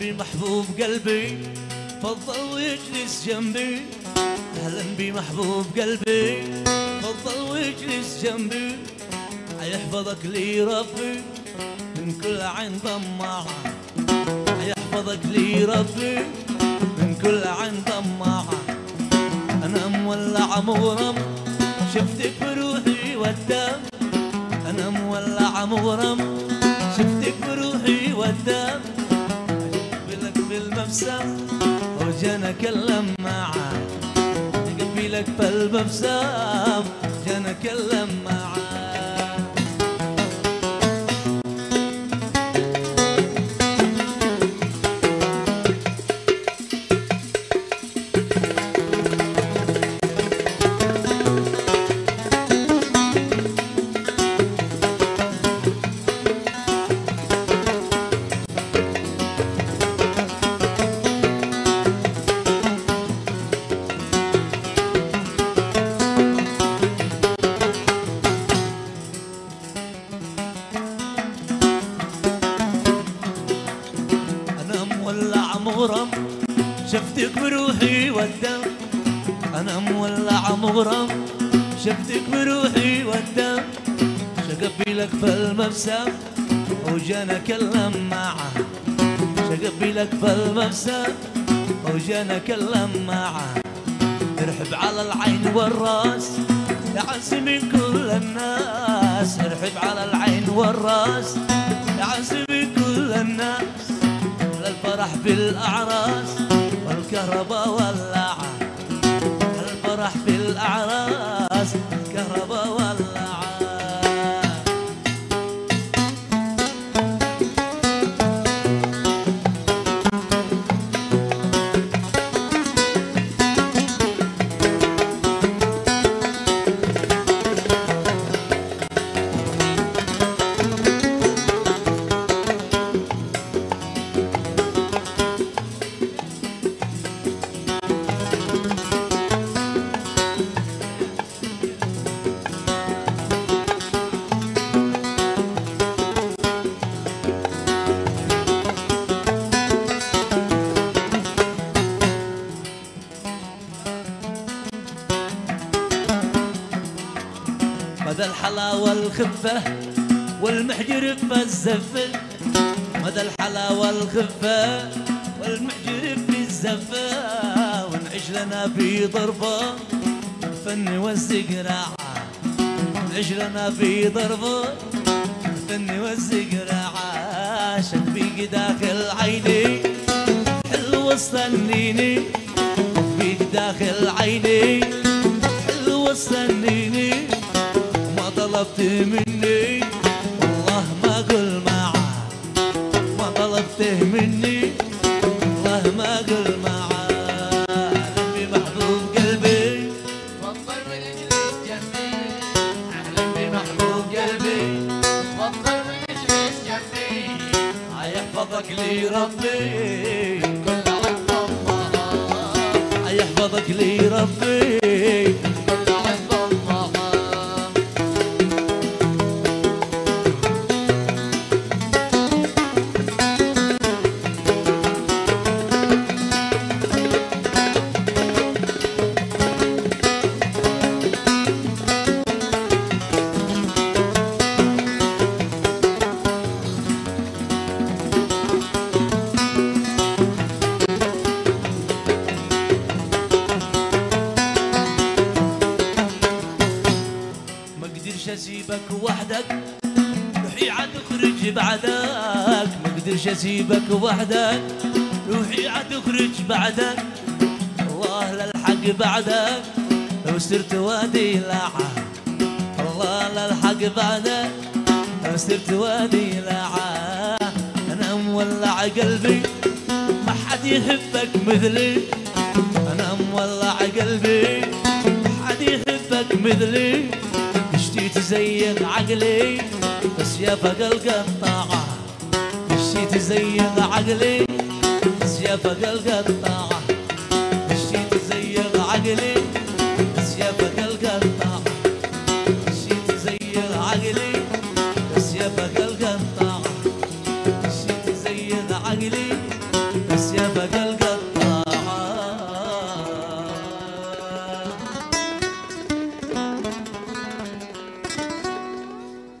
بمحبوب قلبي فضل ويجلس جنبي. أهلا بمحبوب قلبي فضل ويجلس جنبي. يحفظك لي ربي من كل عين طماعة يحفظك لي ربي من كل عين طماعة أنا مولع مغرم شفتك بروحي والدم أنا مولع مغرم شفتك بروحي والدم بالمبسم وجانا كلم معاه قبلك بالمبسم جانا كلم معاه مولع شفتك بروحي والدم. أنا مولع مغرم شفتك بروحي والدم. شقبي لك في المبسم وجانا كلم معه. شقبي لك في المبسم وجانا كلم معه. ارحب على العين والراس يا عزمي كل الناس. ارحب على العين والراس يا عزمي كل الناس. الفرح بالأعراس والكهرباء واللعه الفرح بالأعراس الكهرباء واللعه مدى الحلاوة الخفة والمحجر في الزفة مدى الحلاوة الخفة والمحجر في الزفة ونعيش لنا في ضربة الفن والزقراعة. نعيش لنا في ضربة الفن والزقراعة. شبيك داخل عيني حلو استنيني مني والله ما قل معاه ما طلبته مني والله ما قل معاه قلبي محبوب قلبي وفر ونجلس جنبي أهلا بمحبوب قلبي وفر ونجلس جنبي يحفظك لي ربي كل عين ضمها يحفظك لي ربي اخرج بعدك ما قدرش أسيبك وحدك. روحي عاد اخرج بعدك. الله للحق بعدك. لو سرت وادي لعه الله للحق بعدك. لو سرت وادي لعه أنا مولع قلبي. ما حد يحبك مثلي. أنا مولع قلبي. ما حد يحبك مثلي. مشتيت زين عقلي. بس يا فقل قطاعة مشيت زين عقلي بس يا فقل قطاعة مشيت زين عقلي بس يا فقل قطاعة مشيت زين عقلي بس يا فقل قطاعة مشيت زين عقلي يا فقل